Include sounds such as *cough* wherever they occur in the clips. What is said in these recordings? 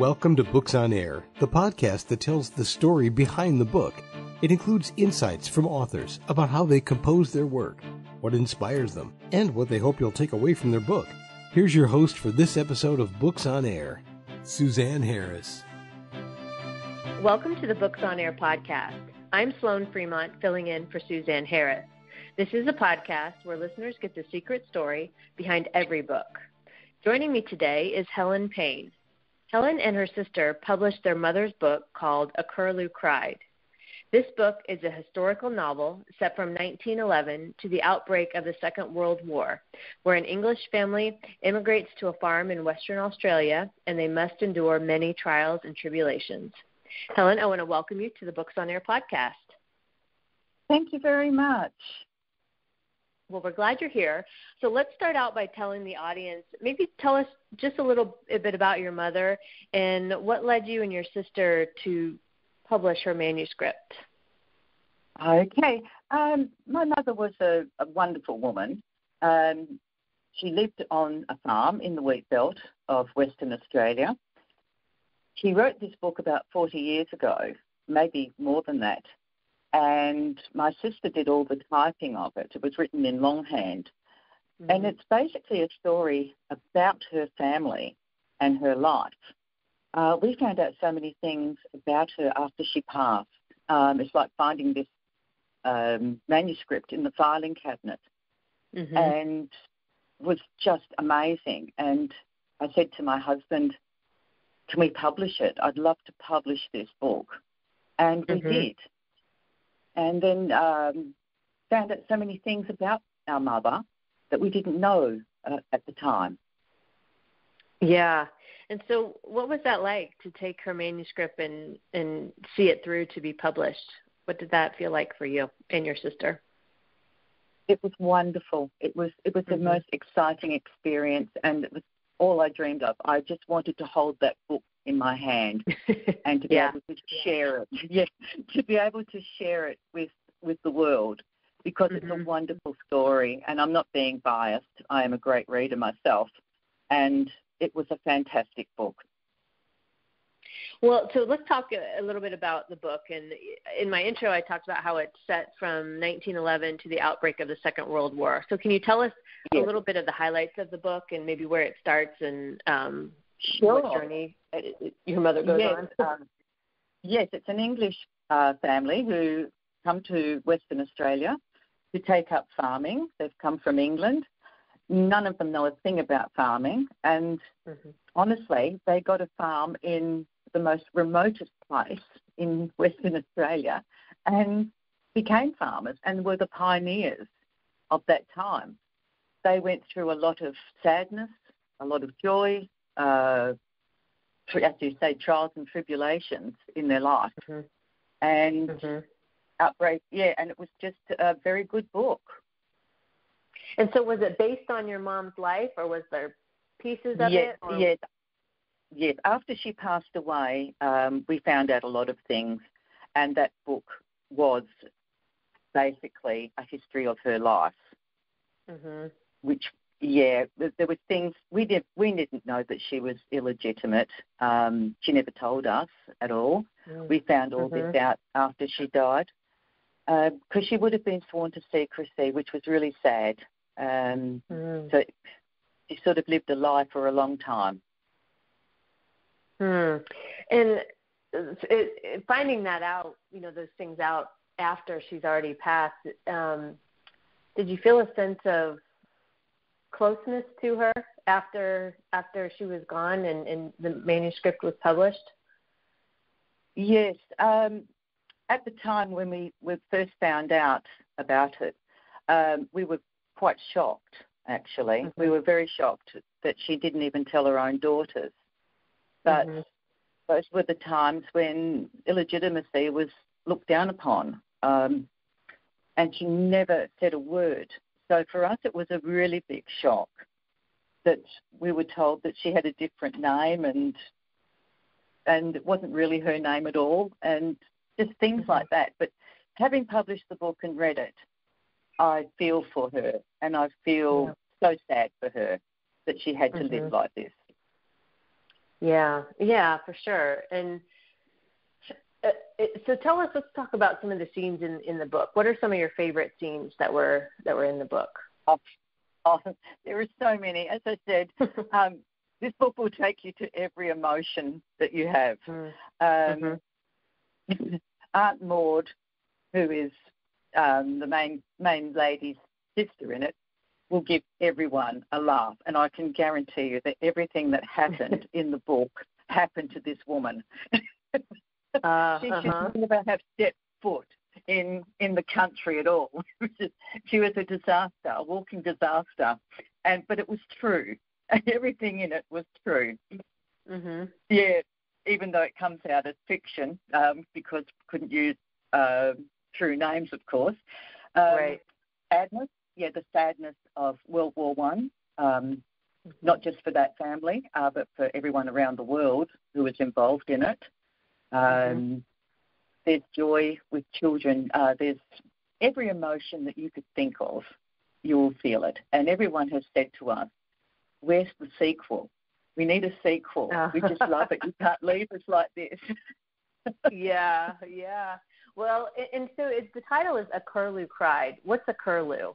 Welcome to Books on Air, the podcast that tells the story behind the book. It includes insights from authors about how they compose their work, what inspires them, and what they hope you'll take away from their book. Here's your host for this episode of Books on Air, Suzanne Harris. Welcome to the Books on Air podcast. I'm Sloan Fremont, filling in for Suzanne Harris. This is a podcast where listeners get the secret story behind every book. Joining me today is Helen Payne. Helen and her sister published their mother's book called A Curlew Cried. This book is a historical novel set from 1911 to the outbreak of the Second World War, where an English family immigrates to a farm in Western Australia and they must endure many trials and tribulations. Helen, I want to welcome you to the Books on Air podcast. Thank you very much. Well, we're glad you're here. So let's start out by telling the audience, maybe tell us just a little bit about your mother and what led you and your sister to publish her manuscript. Okay. Um, my mother was a, a wonderful woman. Um, she lived on a farm in the wheat belt of Western Australia. She wrote this book about 40 years ago, maybe more than that and my sister did all the typing of it. It was written in longhand. Mm-hmm. And it's basically a story about her family and her life. Uh, we found out so many things about her after she passed. Um, it's like finding this um, manuscript in the filing cabinet, mm-hmm. and was just amazing. And I said to my husband, "Can we publish it? I'd love to publish this book," and we mm-hmm. did and then um, found out so many things about our mother that we didn't know uh, at the time. Yeah. And so, what was that like to take her manuscript and and see it through to be published? What did that feel like for you and your sister? It was wonderful. It was it was mm-hmm. the most exciting experience, and it was all I dreamed of. I just wanted to hold that book in my hand *laughs* and to be yeah. able to share it. *laughs* Yeah, to be able to share it with with the world because mm-hmm. it's a mm-hmm. wonderful story. And I'm not being biased. I am a great reader myself, and it was a fantastic book. Well, so let's talk a little bit about the book. And in my intro, I talked about how it's set from 1911 to the outbreak of the Second World War. So, can you tell us yes. a little bit of the highlights of the book and maybe where it starts and um, sure. what journey your mother goes yes. on? Um, yes, it's an English uh, family who come to Western Australia to take up farming. They've come from England. None of them know a thing about farming, and mm-hmm. honestly, they got a farm in the most remotest place in Western Australia and became farmers and were the pioneers of that time. They went through a lot of sadness, a lot of joy, uh, as you say, trials and tribulations in their life. Mm-hmm. And mm-hmm. outbreak, yeah, and it was just a very good book. And so, was it based on your mom's life, or was there pieces of yes, it? Or? Yes, yes. After she passed away, um, we found out a lot of things, and that book was basically a history of her life, mm-hmm. which yeah, there were things we did. We didn't know that she was illegitimate. Um, she never told us at all. Mm. We found all mm-hmm. this out after she died, because uh, she would have been sworn to secrecy, which was really sad. Um, mm. So she sort of lived a lie for a long time. Hmm. And it, it, finding that out, you know, those things out after she's already passed. Um, did you feel a sense of closeness to her after after she was gone and, and the manuscript was published? Yes. Um, at the time when we, we first found out about it, um, we were quite shocked, actually. Mm-hmm. We were very shocked that she didn't even tell her own daughters. But mm-hmm. those were the times when illegitimacy was looked down upon. Um, and she never said a word so for us, it was a really big shock that we were told that she had a different name and and it wasn't really her name at all, and just things mm-hmm. like that. But having published the book and read it, I feel for her, and I feel yeah. so sad for her that she had to mm-hmm. live like this. Yeah, yeah, for sure. And uh, so tell us. Let's talk about some of the scenes in in the book. What are some of your favorite scenes that were that were in the book? *laughs* Oh, oh there are so many. As I said, *laughs* um, this book will take you to every emotion that you have. Mm. Um, mm-hmm. *laughs* Aunt Maud, who is um, the main main lady's sister in it, will give everyone a laugh, and I can guarantee you that everything that happened in the book happened to this woman. Uh, *laughs* she uh-huh. should never have stepped foot in in the country at all. *laughs* she was a disaster, a walking disaster, and but it was true. *laughs* Everything in it was true. Mm-hmm. Yeah, even though it comes out as fiction, um, because couldn't use uh, true names, of course. Um, right. Sadness, yeah, the sadness of World War One, um, not just for that family, uh, but for everyone around the world who was involved in it. Mm-hmm. Um, mm-hmm. There's joy with children. Uh, there's every emotion that you could think of, you will feel it. And everyone has said to us, "Where's the sequel? We need a sequel. Oh. We just love it. You can't leave us like this." *laughs* yeah, yeah. Well, and so it, the title is A Curlew Cried. What's a curlew?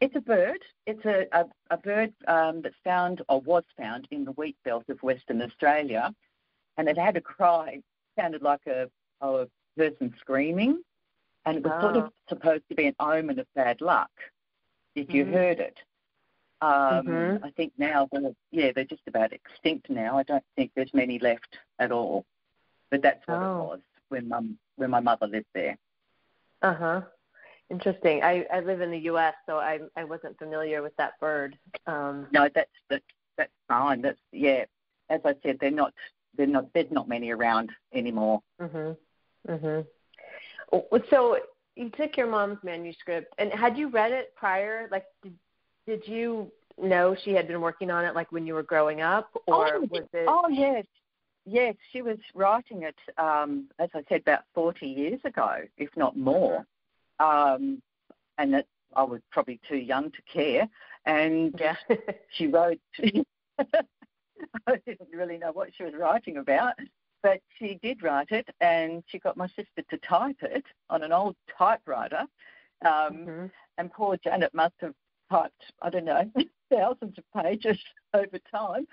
It's a bird. It's a, a, a bird um, that's found or was found in the wheat belt of Western Australia, and it had a cry. It sounded like a, a person screaming, and it was oh. sort of ah. supposed to be an omen of bad luck if you mm-hmm. heard it. Um, mm-hmm. I think now, they're, yeah, they're just about extinct now. I don't think there's many left at all. But that's what oh. it was when mum when my mother lived there. Uh huh. Interesting. I I live in the U.S., so I I wasn't familiar with that bird. Um, no, that's that's that's fine. That's yeah. As I said, they're not they're not there's not many around anymore. Mhm. Mhm. So you took your mom's manuscript, and had you read it prior? Like, did did you know she had been working on it like when you were growing up, or oh, was it? Oh yes, yes. She was writing it, um, as I said, about forty years ago, if not more. Um, and that I was probably too young to care. And yeah. *laughs* she wrote. *laughs* *laughs* I didn't really know what she was writing about, but she did write it, and she got my sister to type it on an old typewriter. Um, mm-hmm. And poor Janet must have typed, I don't know, *laughs* thousands of pages *laughs* over time.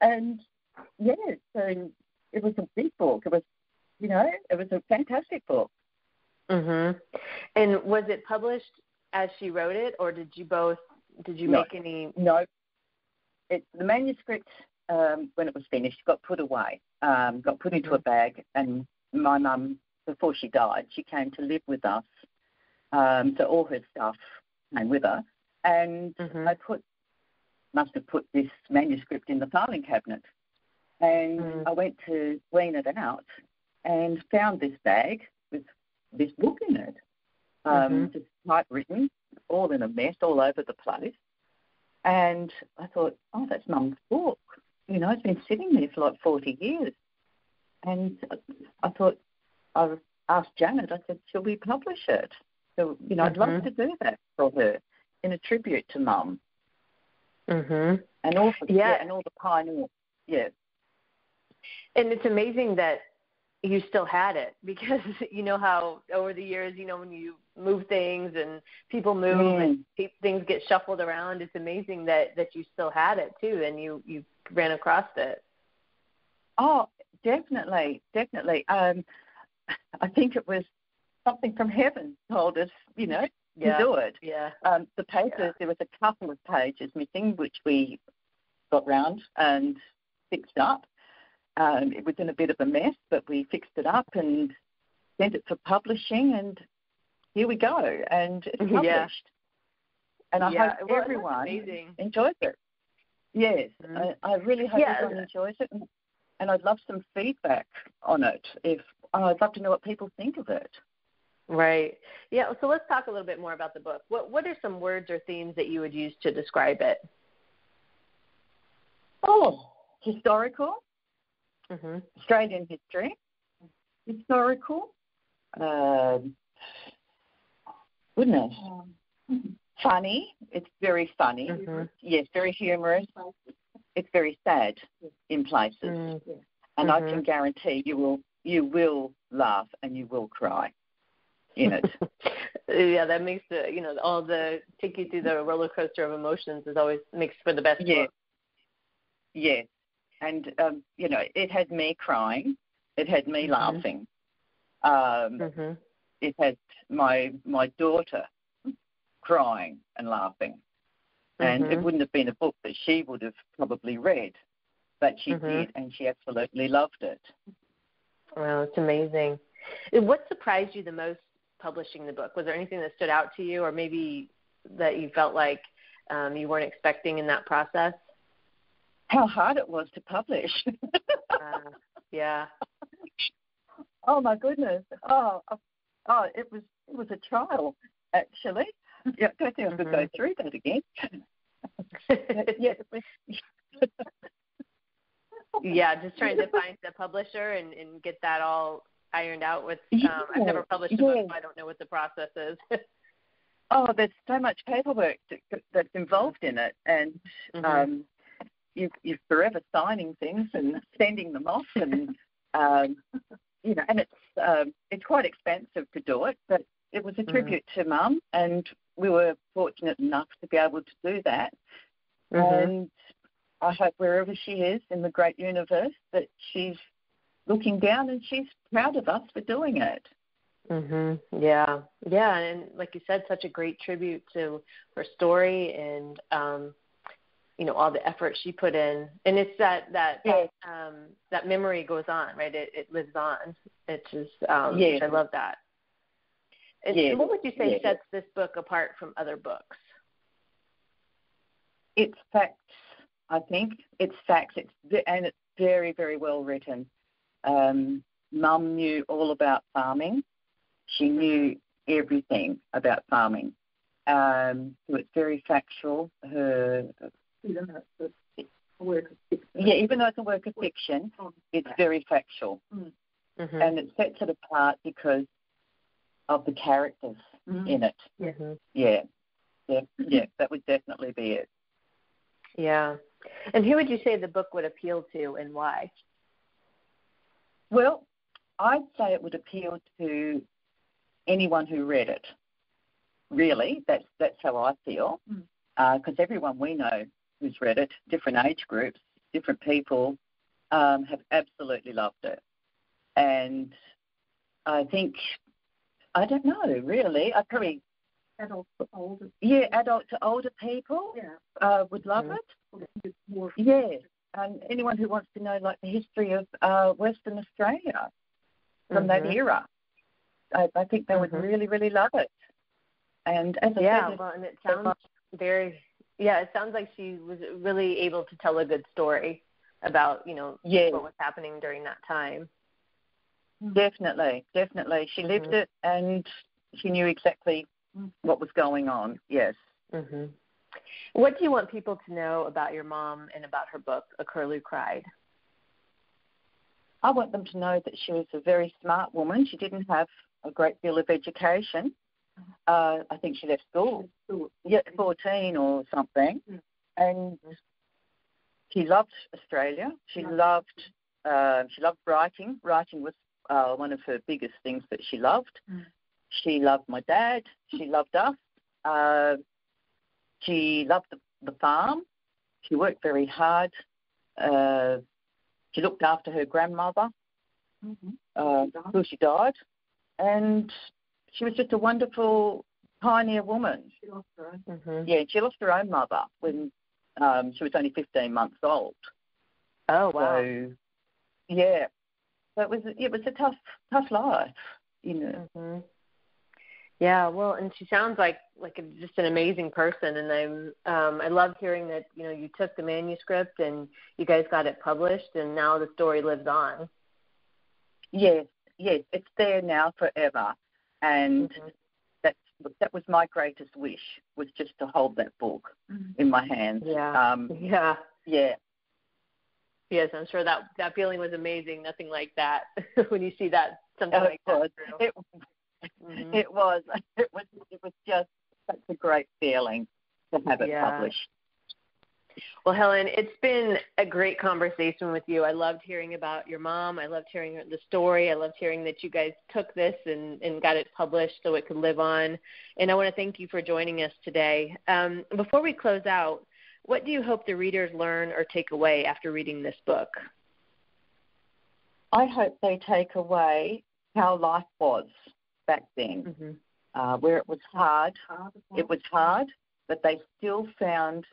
and yeah, so it was a big book. It was, you know, it was a fantastic book. Mhm. And was it published as she wrote it, or did you both? Did you no, make any? No. It, the manuscript, um, when it was finished, got put away, um, got put into a mm-hmm. bag, and my mum, before she died, she came to live with us. Um, so all her stuff came with her, and mm-hmm. I put must have put this manuscript in the filing cabinet, and mm. I went to wean it out, and found this bag with this book in it, um, mm-hmm. just typewritten, all in a mess, all over the place. And I thought, oh, that's Mum's book. You know, it's been sitting there for like 40 years. And I thought, I asked Janet, I said, shall we publish it? So, you know, mm-hmm. I'd love to do that for her in a tribute to Mum. Mm-hmm. And all the, yeah. yeah, and all the pioneers. Yeah. And it's amazing that you still had it *laughs* because you know how over the years, you know, when you move things and people move mm. and things get shuffled around, it's amazing that that you still had it too, and you you ran across it. Oh, definitely, definitely. Um, I think it was something from heaven told us, you know, yeah. to do it. Yeah. Um, the papers, yeah. there was a couple of pages missing, which we got round and fixed up. Um, it was in a bit of a mess, but we fixed it up and sent it for publishing, and here we go. And it's published. Yeah. And I yeah. hope well, everyone enjoys it. Yes, mm-hmm. I, I, really hope yeah. everyone enjoys it, and, and I'd love some feedback on it. If oh, I'd love to know what people think of it. Right. Yeah. So let's talk a little bit more about the book. What What are some words or themes that you would use to describe it? Oh, historical, mm-hmm. Australian history, historical, uh, goodness, funny. It's very funny. Mm-hmm. Yes, very humorous. it's very sad in places, Mm. and I can guarantee you will you will laugh and you will cry in it. *laughs* yeah, that makes the you know all the take you through the roller coaster of emotions is always makes for the best Yeah. book. yes, and um, you know it had me crying, it had me Mhm. laughing, um, Mhm. it had my my daughter crying and laughing, and it Mhm. wouldn't have been a book that she would have probably read, but she Mhm. did, and she absolutely loved it. Wow, it's amazing. What surprised you the most publishing the book? Was there anything that stood out to you, or maybe that you felt like um, you weren't expecting in that process? How hard it was to publish. Uh, yeah. *laughs* oh my goodness! Oh, oh, it was it was a trial actually. *laughs* Yeah, I don't think I could go Mhm. through that again. *laughs* yeah, yeah, just trying to find the publisher and, and get that all ironed out with um Yeah, I've never published a yeah. book, so I don't know what the process is. oh, there's so much paperwork that, that's involved in it, and Mhm. um, you, you're forever signing things and sending them off, and *laughs* um, you know, and it's um, it's quite expensive to do it, but it was a Mhm. tribute to Mum, and we were fortunate enough to be able to do that. Mhm. And I hope wherever she is in the great universe that she's looking down and she's proud of us for doing it. Mhm. Yeah. Yeah, and like you said, such a great tribute to her story and um you know all the effort she put in and it's that that Yes. um that memory goes on right it it lives on it's just um Yes. i love that and Yes. what would you say sets this book apart from other books It's facts, I think. It's facts. It's and it's very, very well written. Um, Mum knew all about farming. She knew everything about farming. Um, so it's very factual. Her even though it's a work of fiction. yeah, even though it's a work of fiction, it's very factual, mhm and it sets it apart because of the characters Mhm. in it. mhm Yeah, yeah, yeah. That would definitely be it. yeah and who would you say the book would appeal to and why Well, I'd say it would appeal to anyone who read it. Really, that's that's how I feel. Mm. Because everyone we know who's read it, different age groups, different people, um, have absolutely loved it. And I think, I don't know, really. I probably, Adults to older. yeah, adult to older people Yeah. uh, would love Mhm. it. Well, it's more. Yeah, and anyone who wants to know like the history of uh, Western Australia from that Mhm. era, I, I think they would Mhm. really, really love it. And as I yeah said, well and it sounds very yeah it sounds like she was really able to tell a good story about you know yeah, what was happening during that time definitely, definitely, she lived Mhm. it and she knew exactly what was going on. Yes. hmm what do you want people to know about your mom and about her book a curlew cried I want them to know that she was a very smart woman. She didn't have a great deal of education. Uh, I think she left school yeah, 14 or something. Mm. And she loved Australia. She loved uh, she loved writing. Writing was uh, one of her biggest things that she loved. Mm. She loved my dad. She loved us. Uh, she loved the, the farm. She worked very hard. Uh, she looked after her grandmother Mm-hmm. uh, till she died, and she was just a wonderful pioneer woman. She lost her own. hmm Yeah, she lost her own mother when um, she was only 15 months old. oh wow So, yeah, so it was it was a tough tough life, you know. hmm Yeah, well, and she sounds like like a, just an amazing person, and I'm um, I love hearing that you know you took the manuscript and you guys got it published, and now the story lives on. Yes, yes, it's there now forever, and Mhm. that's that was my greatest wish was just to hold that book Mhm. in my hands. Yeah, Um, yeah, yeah, yes. I'm sure that that feeling was amazing. Nothing like that *laughs* when you see that something Oh, like that. it was. through. It, Mhm. it was. *laughs* It was. It was just such a great feeling to have it Yeah. published. Well, Helen, it's been a great conversation with you. I loved hearing about your mom. I loved hearing the story. I loved hearing that you guys took this and, and got it published so it could live on. And I want to thank you for joining us today. Um, before we close out, what do you hope the readers learn or take away after reading this book? I hope they take away how life was back then, Mm-hmm. uh, where it was hard. Hard It was hard, but they still found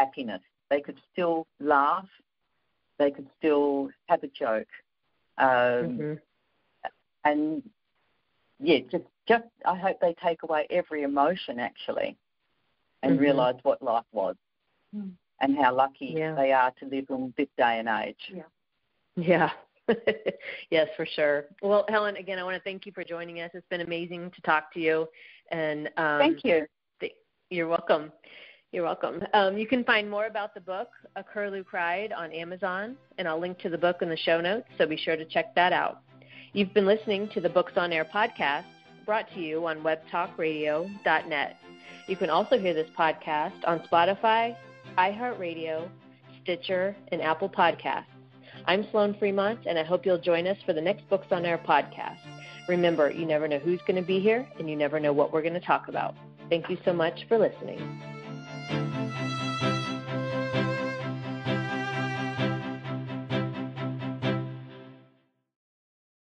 happiness. They could still laugh. They could still have a joke. Um, Mm-hmm. And yeah, just just I hope they take away every emotion actually, and Mhm. realise what life was, Mm. and how lucky Yeah. they are to live in this day and age. Yeah. *laughs* yes, for sure. Well, Helen, again, I want to thank you for joining us. It's been amazing to talk to you. And um, Thank you. th- you're welcome. You're welcome. Um, you can find more about the book, A Curlew Cried, on Amazon, and I'll link to the book in the show notes, so be sure to check that out. You've been listening to the Books on Air podcast, brought to you on webtalkradio.net. You can also hear this podcast on Spotify, iHeartRadio, Stitcher, and Apple Podcasts. I'm Sloan Fremont, and I hope you'll join us for the next Books on Air podcast. Remember, you never know who's going to be here, and you never know what we're going to talk about. Thank you so much for listening.